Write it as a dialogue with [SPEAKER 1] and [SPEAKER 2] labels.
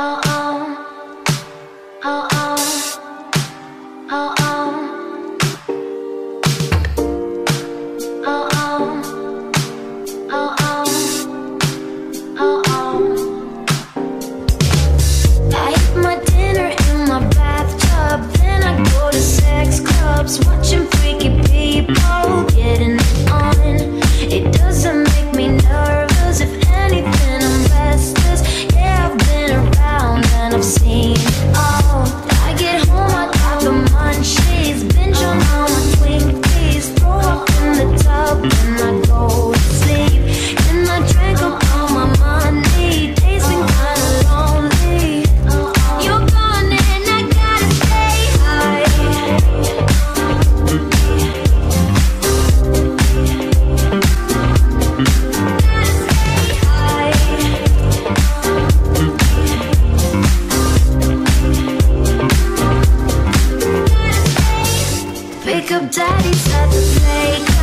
[SPEAKER 1] oh, oh. up daddy's at the playground